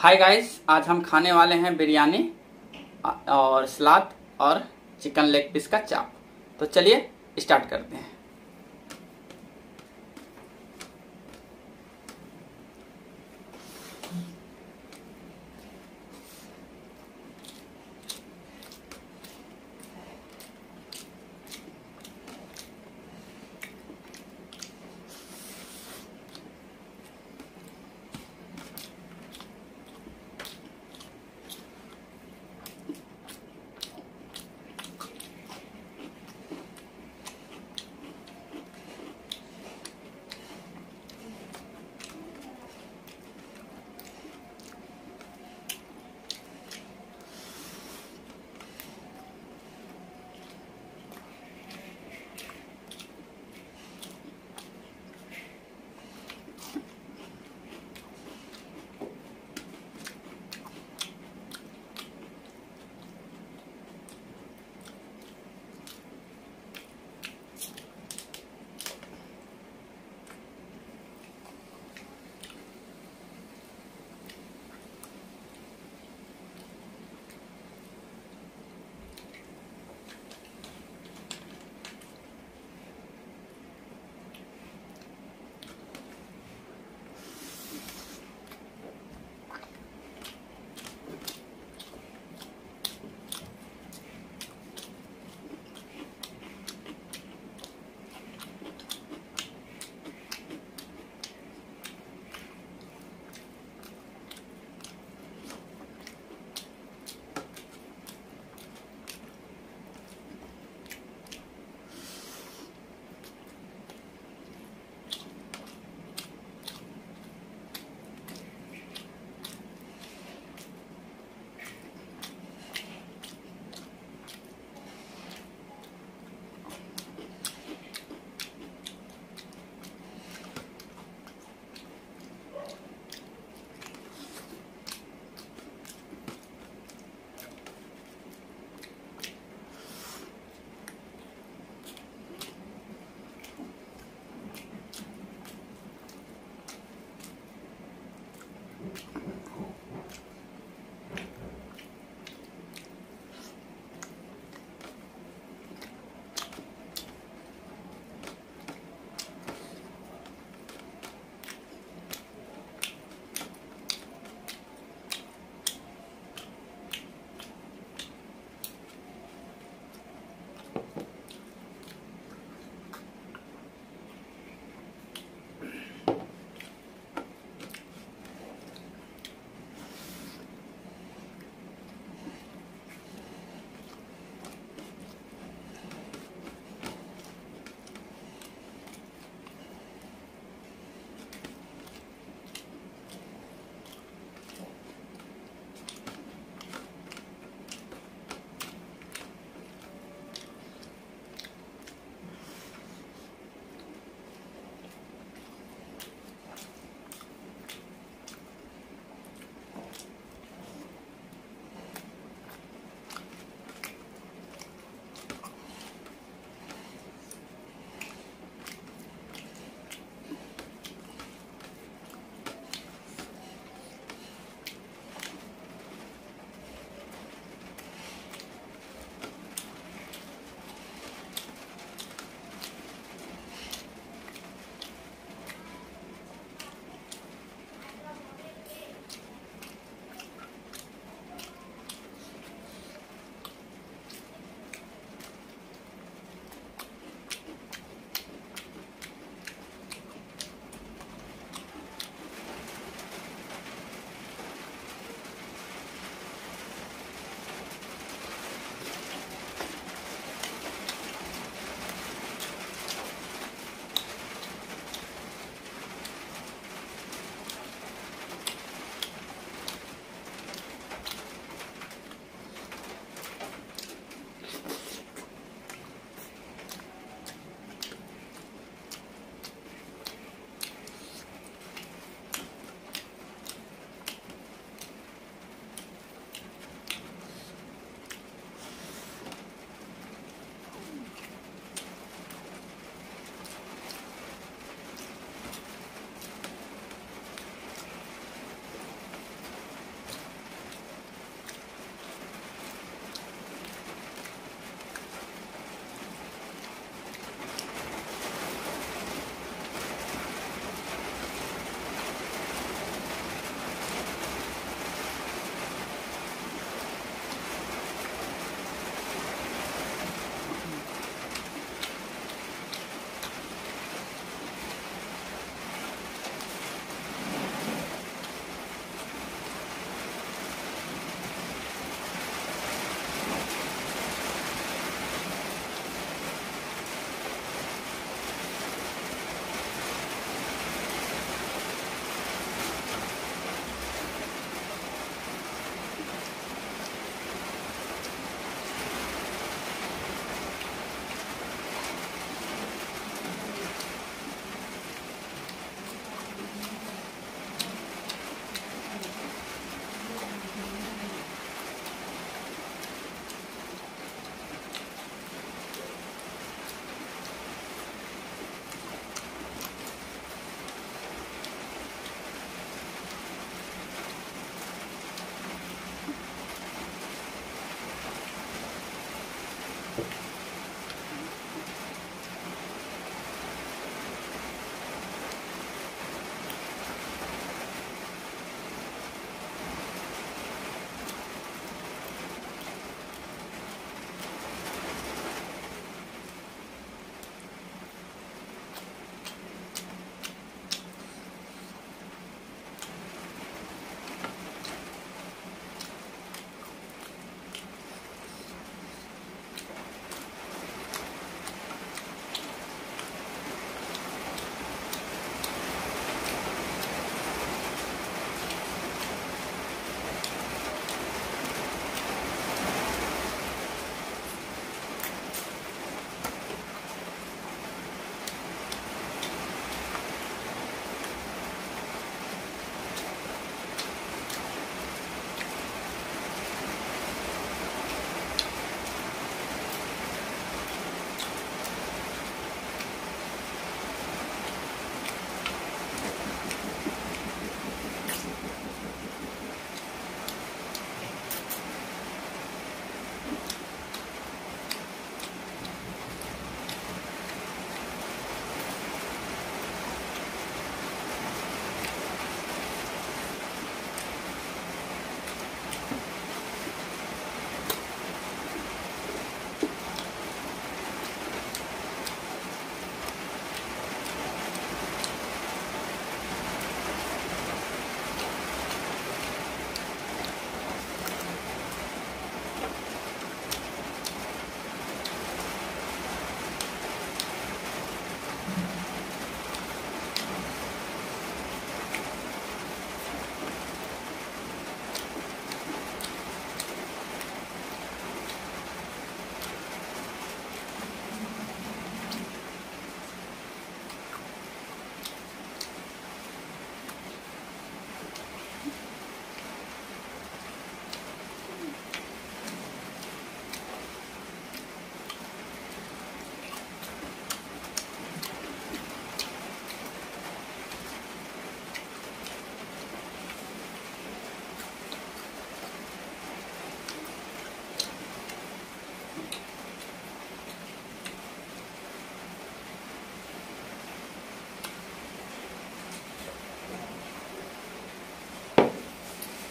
Hi guys आज हम खाने वाले हैं बिरयानी और सलाद और चिकन लेग पीस का चाप। तो चलिए स्टार्ट करते हैं।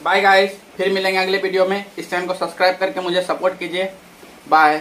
बाय गाइस फिर मिलेंगे अगले वीडियो में। इस चैनल को सब्सक्राइब करके मुझे सपोर्ट कीजिए। बाय